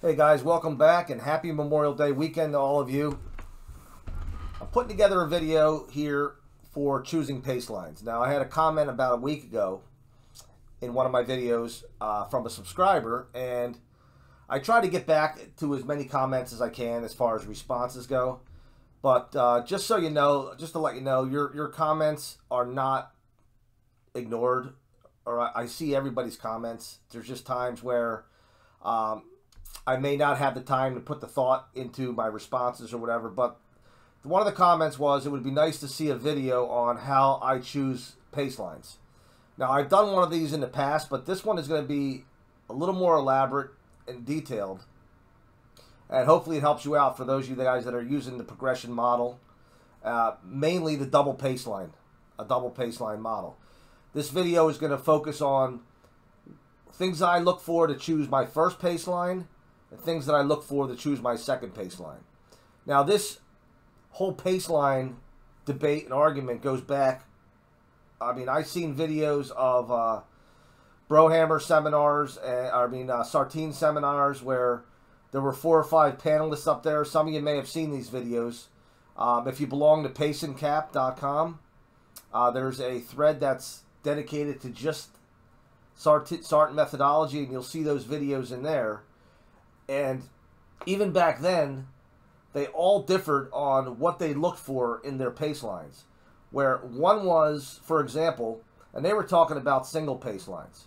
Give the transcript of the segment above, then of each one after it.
Hey guys, welcome back and happy Memorial Day weekend to all of you. I'm putting together a video here for choosing pace lines. Now, I had a comment about a week ago in one of my videos uh, from a subscriber, and I try to get back to as many comments as I can as far as responses go. But uh, just so you know, just to let you know, your your comments are not ignored, or I, I see everybody's comments. There's just times where um, I may not have the time to put the thought into my responses or whatever. But one of the comments was it would be nice to see a video on how I choose pace lines. Now I've done one of these in the past, but this one is going to be a little more elaborate and detailed and hopefully it helps you out for those of you guys that are using the progression model, uh, mainly the double pace line, a double pace line model. This video is going to focus on things I look for to choose my first pace line and things that I look for to choose my second pace line. Now this whole pace line debate and argument goes back, I mean, I've seen videos of uh, Brohamer seminars, uh, I mean, uh, Sartin seminars where there were four or five panelists up there. Some of you may have seen these videos. Um, if you belong to paceandcap.com, uh, there's a thread that's dedicated to just Sartin methodology, and you'll see those videos in there. And even back then, they all differed on what they looked for in their pace lines. Where one was, for example, and they were talking about single pace lines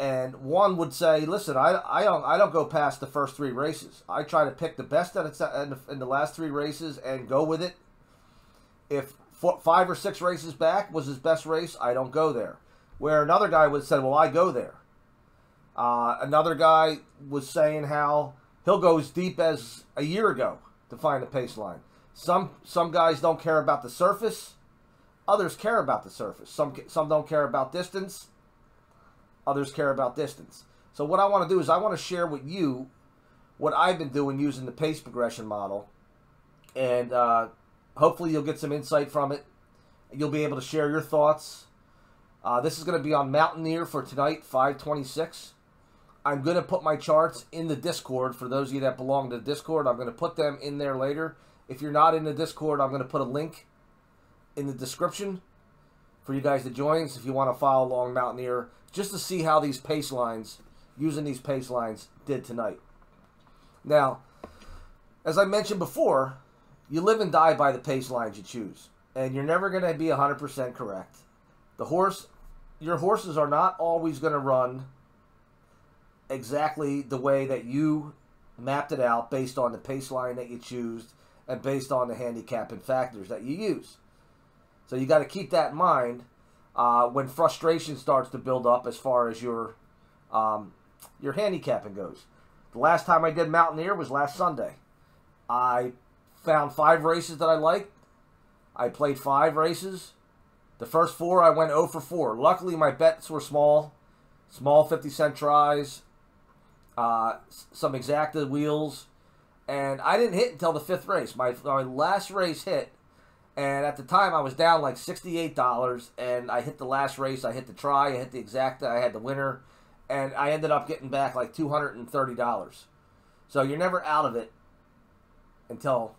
and one would say, "Listen, I, I don't I don't go past the first three races. I try to pick the best it's in the, in the last three races and go with it. If four, five or six races back was his best race, I don't go there. Where another guy would say, "Well, I go there." Uh, another guy was saying how he'll go as deep as a year ago to find a pace line. Some some guys don't care about the surface, others care about the surface. Some some don't care about distance Others care about distance. So what I want to do is I want to share with you what I've been doing using the pace progression model. And uh, hopefully you'll get some insight from it. You'll be able to share your thoughts. Uh, this is going to be on Mountaineer for tonight, 526. I'm going to put my charts in the Discord for those of you that belong to the Discord. I'm going to put them in there later. If you're not in the Discord, I'm going to put a link in the description for you guys to join. So if you want to follow along Mountaineer, just to see how these pace lines, using these pace lines, did tonight. Now, as I mentioned before, you live and die by the pace lines you choose, and you're never going to be 100% correct. The horse, your horses are not always going to run exactly the way that you mapped it out based on the pace line that you choose and based on the handicapping factors that you use. So you got to keep that in mind uh, when frustration starts to build up as far as your um, your handicapping goes. The last time I did Mountaineer was last Sunday. I found five races that I liked. I played five races. The first four I went 0 for 4. Luckily, my bets were small, small 50 cent tries, uh, some exacta wheels, and I didn't hit until the fifth race. My, my last race hit and at the time, I was down like $68, and I hit the last race. I hit the try, I hit the exacta, I had the winner, and I ended up getting back like $230. So you're never out of it until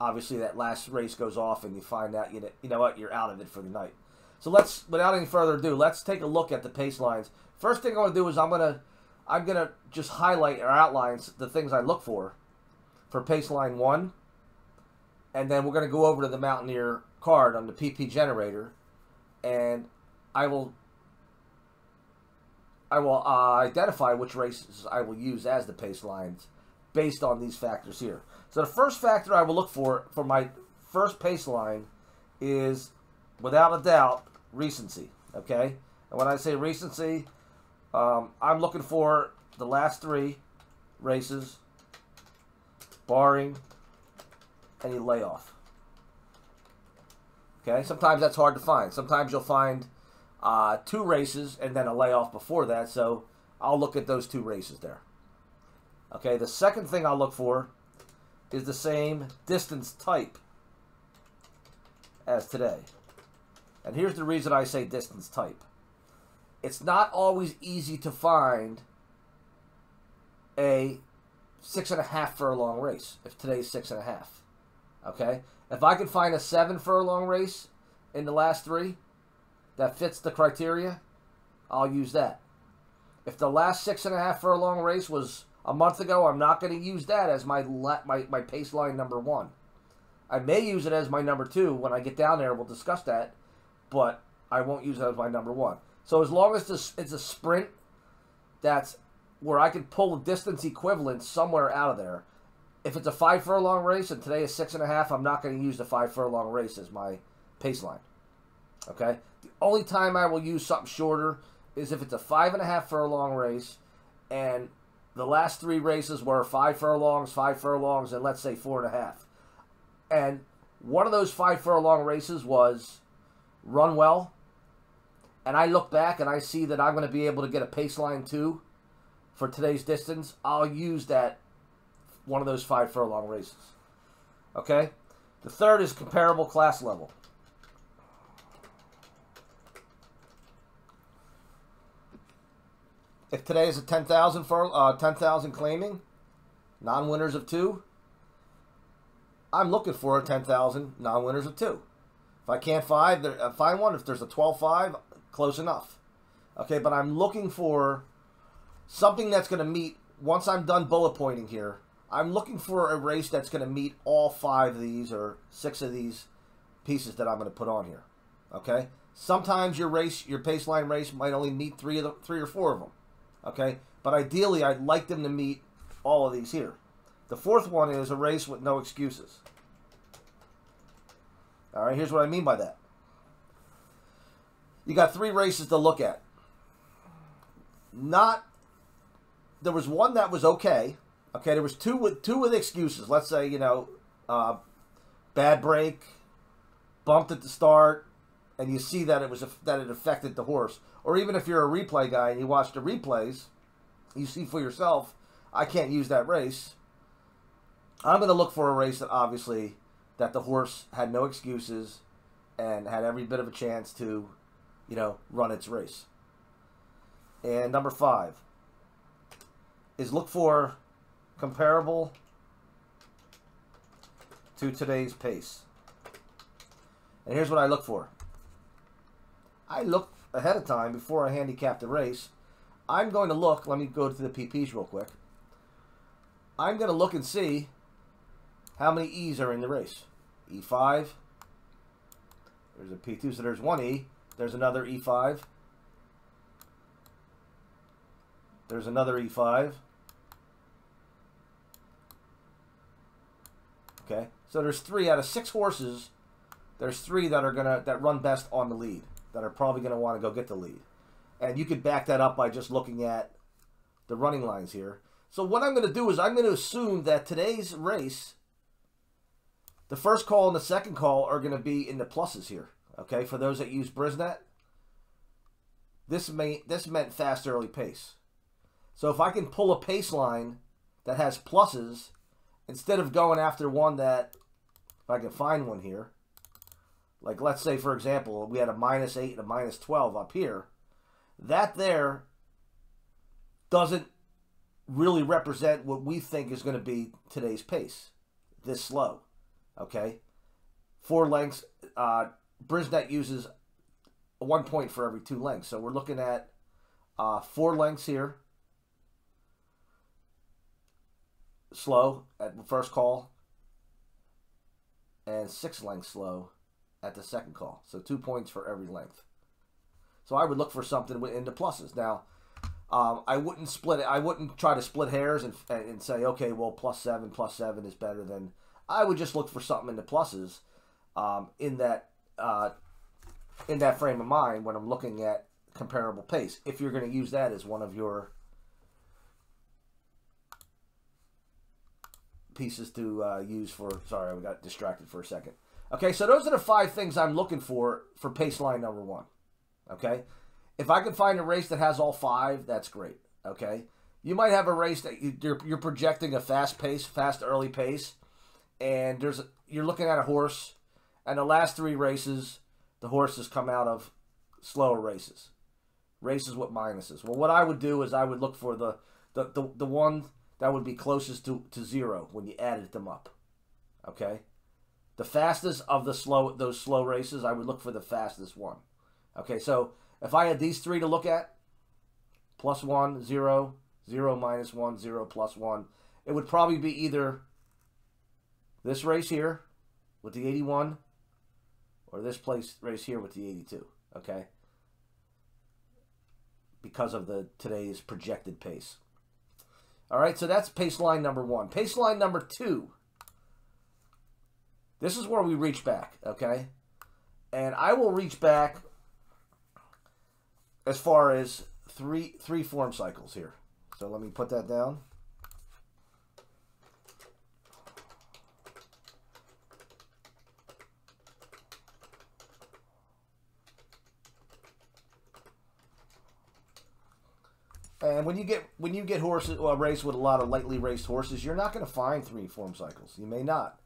obviously that last race goes off and you find out, you know, you know what, you're out of it for the night. So let's, without any further ado, let's take a look at the pace lines. First thing I'm going to do is I'm going to, I'm going to just highlight or outline the things I look for for pace line one and then we're going to go over to the Mountaineer card on the PP generator, and I will I will uh, identify which races I will use as the pace lines based on these factors here. So the first factor I will look for for my first pace line is, without a doubt, recency. Okay, and when I say recency, um, I'm looking for the last three races, barring any layoff. Okay, sometimes that's hard to find. Sometimes you'll find uh, two races and then a layoff before that, so I'll look at those two races there. Okay, the second thing I'll look for is the same distance type as today. And here's the reason I say distance type. It's not always easy to find a six and a half furlong race. If today's six and a half, okay. If I can find a seven furlong race in the last three that fits the criteria, I'll use that. If the last six and a half furlong race was a month ago, I'm not going to use that as my my my pace line number one. I may use it as my number two when I get down there. We'll discuss that, but I won't use it as my number one. So as long as it's a sprint that's where I can pull a distance equivalent somewhere out of there. If it's a five furlong race and today is six and a half, I'm not going to use the five furlong race as my pace line. Okay? The only time I will use something shorter is if it's a five and a half furlong race and the last three races were five furlongs, five furlongs, and let's say four and a half. And one of those five furlong races was run well. And I look back and I see that I'm going to be able to get a pace line two for today's distance. I'll use that one of those five furlong races. Okay? The third is comparable class level. If today is a 10,000 for uh, 10,000 claiming, non-winners of two, I'm looking for a 10,000 non-winners of two. If I can't find, uh, find one, if there's a 12-5, close enough. Okay, but I'm looking for something that's going to meet, once I'm done bullet pointing here, I'm looking for a race that's going to meet all five of these or six of these pieces that I'm going to put on here. Okay? Sometimes your race, your pace line race might only meet three of the, three or four of them. Okay? But ideally, I'd like them to meet all of these here. The fourth one is a race with no excuses. All right, here's what I mean by that. You got three races to look at. Not there was one that was okay. Okay, there was two with two with excuses. Let's say you know, uh, bad break, bumped at the start, and you see that it was that it affected the horse. Or even if you're a replay guy and you watch the replays, you see for yourself, I can't use that race I'm going to look for a race that obviously that the horse had no excuses and had every bit of a chance to, you know, run its race. And number five is look for comparable to today's pace. And here's what I look for. I look ahead of time before I handicap the race. I'm going to look, let me go to the PPs real quick. I'm going to look and see how many E's are in the race? E5. There's a P2, so there's one E. There's another E5. There's another E5. Okay, so there's three out of six horses. There's three that are gonna that run best on the lead that are probably gonna want to go get the lead, and you could back that up by just looking at the running lines here. So what I'm to do is I'm to assume that today's race the first call and the second call are to be in the pluses here. Okay, for those that use Brisnet, this may this meant fast early pace. So if I can pull a pace line that has pluses instead of going after one that, if I can find one here, like let's say for example we had a minus eight and a minus twelve up here, that there doesn't really represent what we think is going to be today's pace, this slow. Okay, four lengths. Uh, Brisnet uses one point for every two lengths, so we're looking at uh, four lengths here. Slow at the first call, and six lengths slow at the second call. So two points for every length. So I would look for something in the pluses. Now, um, I wouldn't split it. I wouldn't try to split hairs and, and say, okay, well, plus seven, plus seven is better than I would just look for something in the pluses um, in that uh, in that frame of mind when I'm looking at comparable pace. If you're going to use that as one of your pieces to uh, use for. Sorry, I got distracted for a second. Okay, so those are the five things I'm looking for for pace line number one. Okay, if I can find a race that has all five, that's great. Okay, you might have a race that you, you're, you're projecting a fast pace, fast early pace and there's you're looking at a horse, and the last three races, the horses come out of slower races, races with minuses. Well, what I would do is I would look for the the, the, the one that would be closest to, to zero when you added them up. Okay? The fastest of the slow those slow races, I would look for the fastest one. Okay, so if I had these three to look at, plus one, zero, zero minus one, zero plus one, it would probably be either this race here with the 81 or this place race here with the 82. Okay? Because of the today's projected pace. All right, so that's pace line number one. Pace line number two. This is where we reach back, okay? And I will reach back as far as three three form cycles here. So let me put that down. And when you get when you get horses well, race with a lot of lightly raced horses, you're not going to find three form cycles. You may not,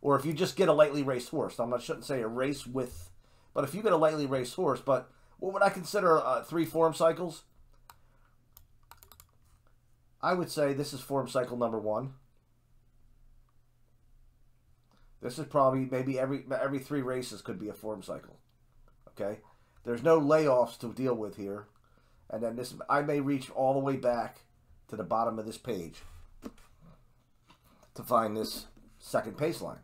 or if you just get a lightly raced horse, I'm not shouldn't say a race with, but if you get a lightly raced horse, but what would I consider uh, three form cycles? I would say this is form cycle number one. This is probably maybe every every three races could be a form cycle. Okay, there's no layoffs to deal with here. And then this, I may reach all the way back to the bottom of this page to find this second pace line.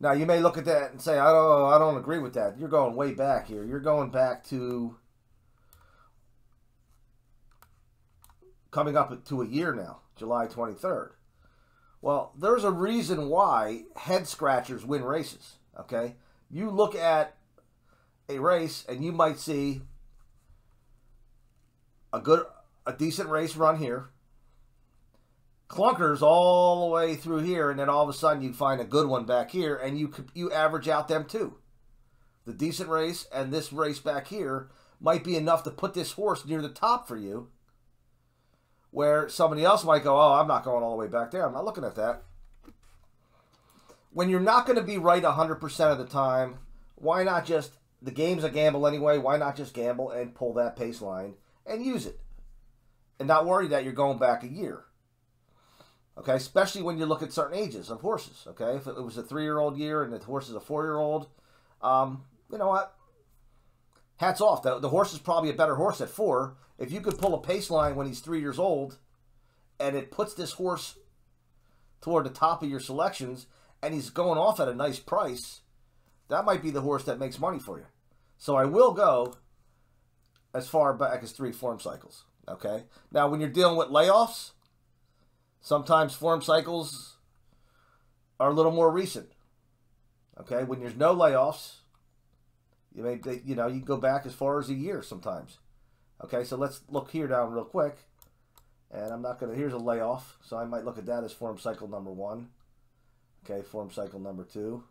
Now you may look at that and say, I don't, I don't agree with that. You're going way back here. You're going back to coming up to a year now, July 23rd. Well, there's a reason why head scratchers win races. Okay, you look at a race and you might see a good, a decent race run here. Clunkers all the way through here, and then all of a sudden you find a good one back here, and you could you average out them too. The decent race and this race back here might be enough to put this horse near the top for you. Where somebody else might go, oh, I'm not going all the way back there. I'm not looking at that. When you're not going to be right 100% of the time, why not just, the game's a gamble anyway, why not just gamble and pull that pace line and use it and not worry that you're going back a year. Okay, especially when you look at certain ages of horses. Okay, if it was a three-year-old year and the horse is a four-year-old, um, you know what? Hats off. The, the horse is probably a better horse at four. If you could pull a pace line when he's three years old, and it puts this horse toward the top of your selections, and he's going off at a nice price, that might be the horse that makes money for you. So I will go as far back as three form cycles. Okay. Now, when you're dealing with layoffs, sometimes form cycles are a little more recent. Okay. When there's no layoffs, you may, you know, you can go back as far as a year sometimes. Okay. So let's look here down real quick. And I'm not going to, here's a layoff. So I might look at that as form cycle number one. Okay. Form cycle number two.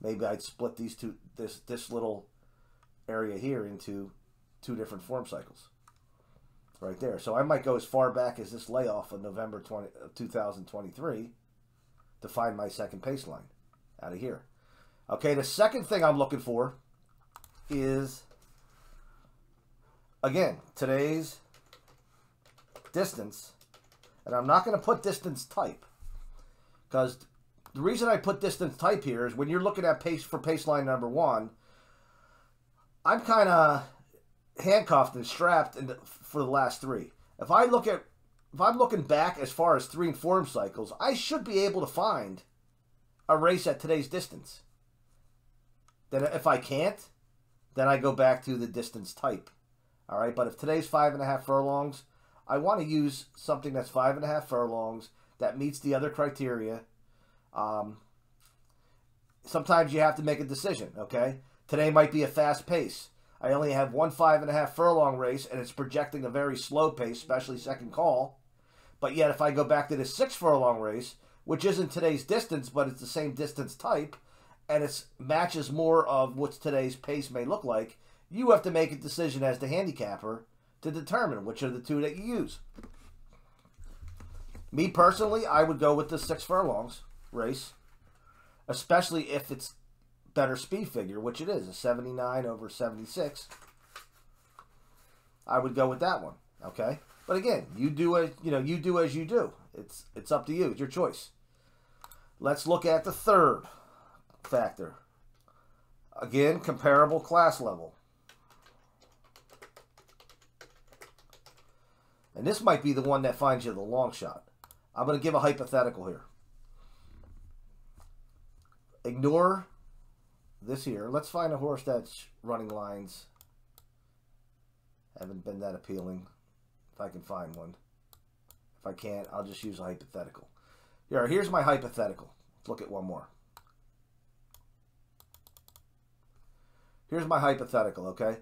Maybe I'd split these two, this, this little area here into two different form cycles right there. So I might go as far back as this layoff of November 20, 2023 to find my second pace line out of here. Okay, the second thing I'm looking for is, again, today's distance. And I'm not going to put distance type because the reason I put distance type here is when you're looking at pace for pace line number one, I'm kind of handcuffed and strapped the, for the last three. If I look at, if I'm looking back as far as three and four cycles, I should be able to find a race at today's distance. Then if I can't, then I go back to the distance type. All right, but if today's five and a half furlongs, I want to use something that's five and a half furlongs that meets the other criteria. Um, sometimes you have to make a decision, okay? Today might be a fast pace. I only have one five and a half furlong race, and it's projecting a very slow pace, especially second call. But yet, if I go back to the six furlong race, which isn't today's distance, but it's the same distance type, and it matches more of what today's pace may look like, you have to make a decision as the handicapper to determine which of the two that you use. Me personally, I would go with the six furlongs race, especially if it's better speed figure, which it is, a 79 over 76, I would go with that one, okay? But again, you do as you know, you do as you do. It's it's up to you. It's your choice. Let's look at the third factor. Again, comparable class level. And this might be the one that finds you the long shot. I'm going to give a hypothetical here. Ignore this here. Let's find a horse that's running lines. Haven't been that appealing. If I can find one. If I can't, I'll just use a hypothetical. Here, here's my hypothetical. Let's look at one more. Here's my hypothetical, okay?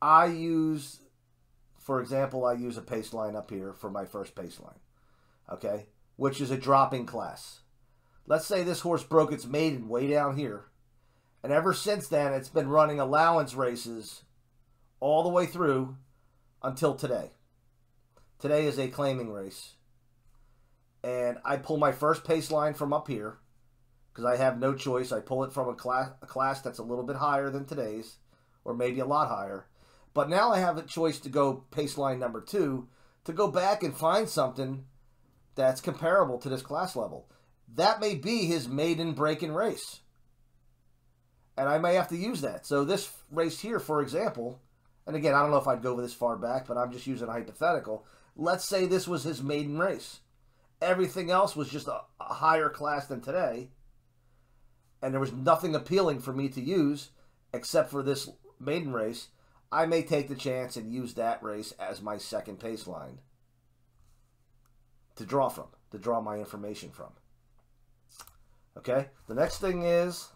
I use, for example, I use a pace line up here for my first pace line, okay? Which is a dropping class. Let's say this horse broke its maiden way down here. And ever since then, it's been running allowance races all the way through until today. Today is a claiming race. And I pull my first pace line from up here because I have no choice. I pull it from a class, a class that's a little bit higher than today's or maybe a lot higher. But now I have a choice to go pace line number two to go back and find something that's comparable to this class level. That may be his maiden break-in race. And I may have to use that. So this race here, for example, and again, I don't know if I'd go this far back, but I'm just using a hypothetical. Let's say this was his maiden race. Everything else was just a, a higher class than today. And there was nothing appealing for me to use except for this maiden race. I may take the chance and use that race as my second pace line to draw from, to draw my information from. Okay, the next thing is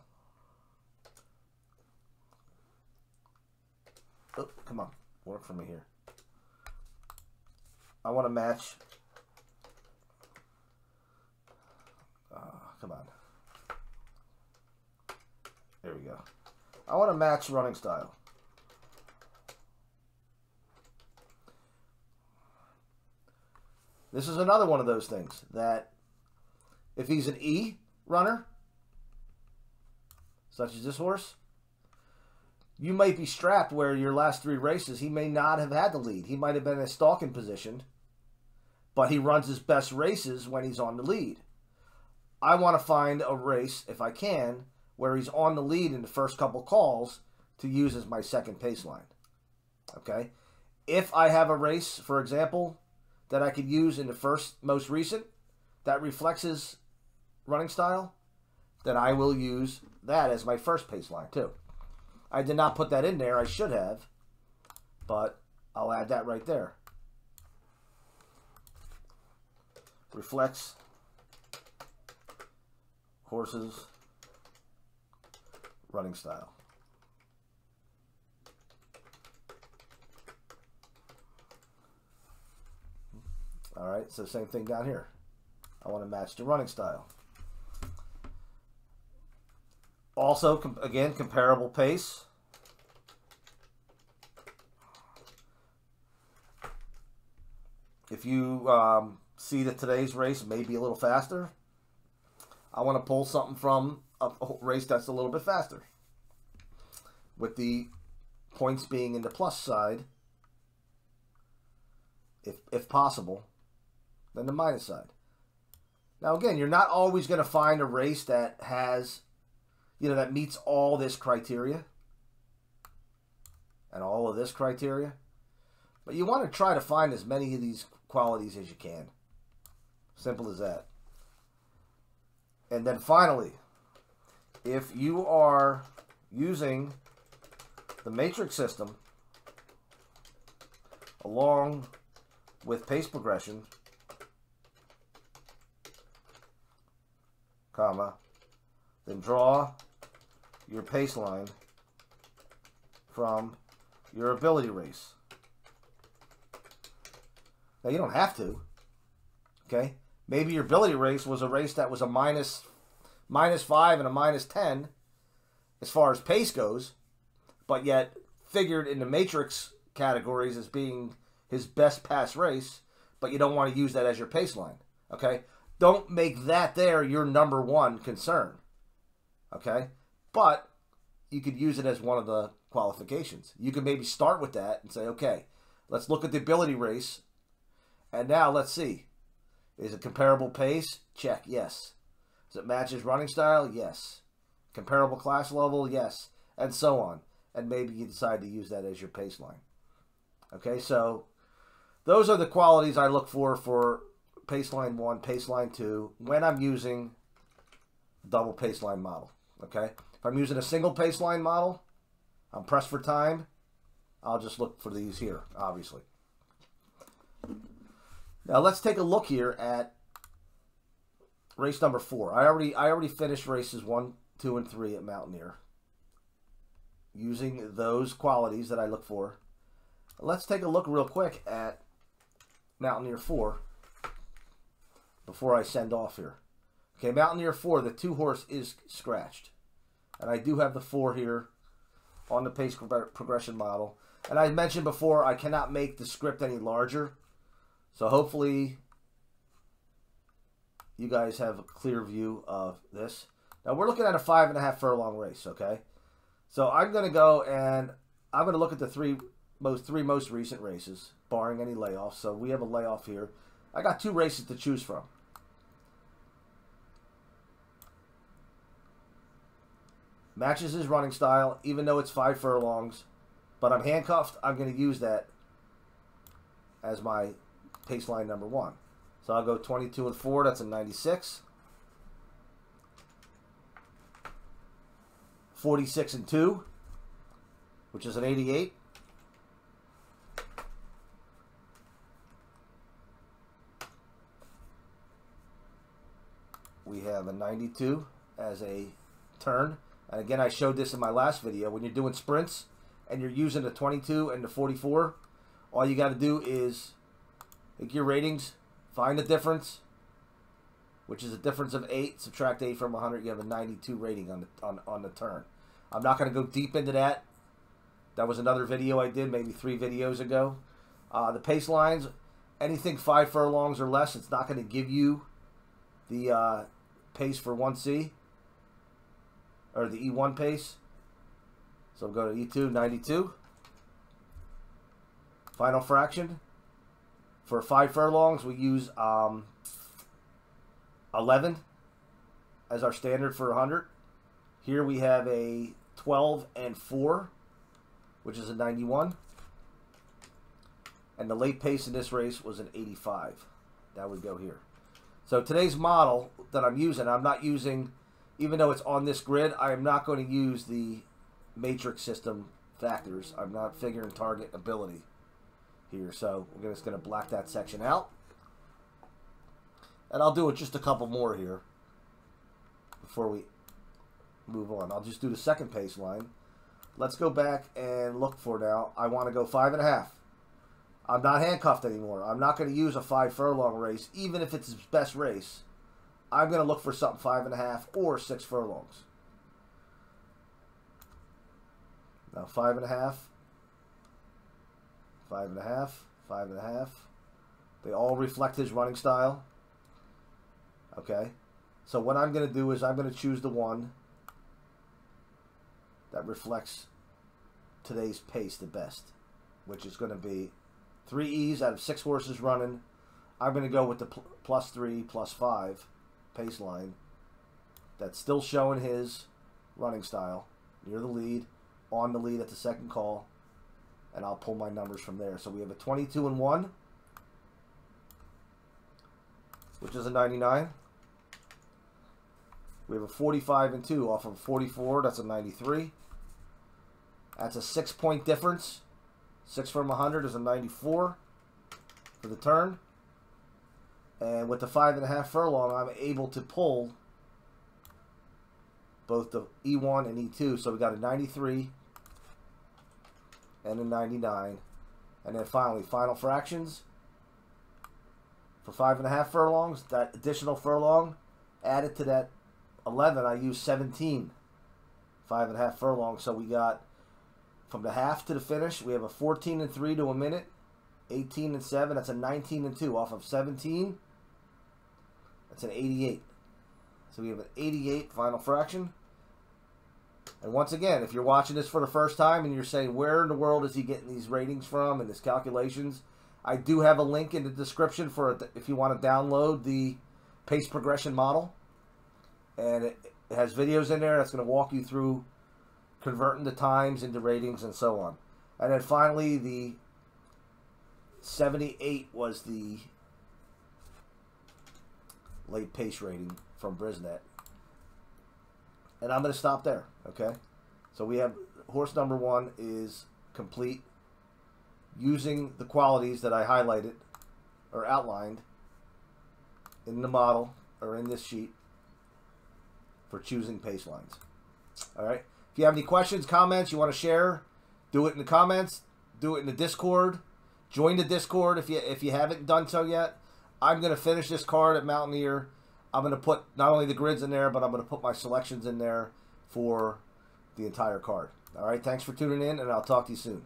Oh, come on. Work for me here. I want to match. Uh, come on. There we go. I want to match running style. This is another one of those things that if he's an E runner, such as this horse, you might be strapped where your last three races he may not have had the lead. He might have been in a stalking position, but he runs his best races when he's on the lead. I want to find a race, if I can, where he's on the lead in the first couple calls to use as my second pace line. Okay? If I have a race, for example, that I could use in the first most recent that reflects his running style, then I will use that as my first pace line too. I did not put that in there. I should have. But I'll add that right there. Reflects horses running style. All right, so same thing down here. I want to match the running style. Also, com again, comparable pace. If you um, see that today's race may be a little faster, I want to pull something from a race that's a little bit faster. With the points being in the plus side, if, if possible, than the minus side. Now, again, you're not always going to find a race that has you know, that meets all this criteria and all of this criteria. But you want to try to find as many of these qualities as you can. Simple as that. And then finally, if you are using the matrix system along with pace progression, comma, then draw your pace line from your ability race. Now, you don't have to. Okay? Maybe your ability race was a race that was a minus, minus 5 and a minus 10 as far as pace goes, but yet figured in the matrix categories as being his best pass race, but you don't want to use that as your pace line. Okay? Don't make that there your number one concern. Okay? But you could use it as one of the qualifications. You could maybe start with that and say, okay, let's look at the ability race And now let's see. Is it comparable pace? Check, yes. Does it match his running style? Yes. Comparable class level? Yes. And so on. And maybe you decide to use that as your pace line. Okay, so those are the qualities I look for for pace line 1, pace line 2 when I'm using double pace line model. Okay, if I'm using a single pace line model, I'm pressed for time. I'll just look for these here, obviously. Now let's take a look here at race number four. I already I already finished races one, two, and three at Mountaineer using those qualities that I look for. Let's take a look real quick at Mountaineer 4 before I send off here. Okay, Mountaineer 4, the two horse is scratched. And I do have the 4 here on the pace progression model. And I mentioned before, I cannot make the script any larger. So hopefully you guys have a clear view of this. Now we're looking at a five and a half furlong race, okay? So I'm going to go and I'm going to look at the three most three most recent races, barring any layoffs. So we have a layoff here. I got two races to choose from. Matches his running style, even though it's five furlongs. But I'm handcuffed. I'm going to use that as my pace line number one. So I'll go 22 and 4. That's a 96. 46 and 2, which is an 88. We have a 92 as a turn. And again, I showed this in my last video. When you're doing sprints and you're using the 22 and the 44, all you got to do is take your ratings, find the difference, which is a difference of 8. Subtract 8 from 100, you have a 92 rating on the, on, on the turn. I'm not going to go deep into that. That was another video I did maybe three videos ago. Uh, the pace lines, anything five furlongs or less, it's not going to give you the uh, pace for 1C or the E1 pace. So go to E2, 92. Final fraction. For five furlongs, we use um, 11 as our standard for 100. Here we have a 12 and 4, which is a 91. And the late pace in this race was an 85. That would go here. So today's model that I'm using, I'm not using, even though it's on this grid, I am not going to use the matrix system factors. I'm not figuring target ability here. So we're just going to black that section out. And I'll do it just a couple more here before we move on. I'll just do the second pace line. Let's go back and look for now. I want to go five and a half. I'm not handcuffed anymore. I'm not going to use a five furlong race, even if it's his best race. I'm going to look for something five and a half or six furlongs. Now five and a half, five and a half, five and a half. They all reflect his running style. Okay. So what I'm going to do is I'm going to choose the one that reflects today's pace the best, which is going to be three E's out of six horses running. I'm going to go with the pl plus three, plus five pace line. That's still showing his running style near the lead, on the lead at the second call, and I'll pull my numbers from there. So we have a 22 and 1, which is a 99. We have a 45 and 2 off of 44. That's a 93. That's a six point difference. Six from 100 is a 94 for the turn. And with the five and a half furlong, I'm able to pull both the E1 and E2. So we got a 93 and a 99. And then finally, final fractions. For five and a half furlongs, that additional furlong added to that 11, I used 17. Five and a half furlongs. So we got from the half to the finish, we have a 14 and 3 to a minute, 18 and 7. That's a 19 and 2 off of 17. That's an 88. So we have an 88 final fraction. And once again, if you're watching this for the first time and you're saying, where in the world is he getting these ratings from and his calculations? I do have a link in the description for if you want to download the pace progression model. And it, has videos in there that's going to walk you through converting the times into ratings and so on. And then finally, the 78 was the late pace rating from Brisnet. And I'm going to stop there, okay? So we have horse number one is complete using the qualities that I highlighted or outlined in the model or in this sheet for choosing pace lines. All right. If you have any questions, comments, you want to share, do it in the comments, do it in the Discord. Join the Discord if you if you haven't done so yet. I'm going to finish this card at Mountaineer. I'm going to put not only the grids in there, but I'm going to put my selections in there for the entire card. All right, thanks for tuning in, and I'll talk to you soon.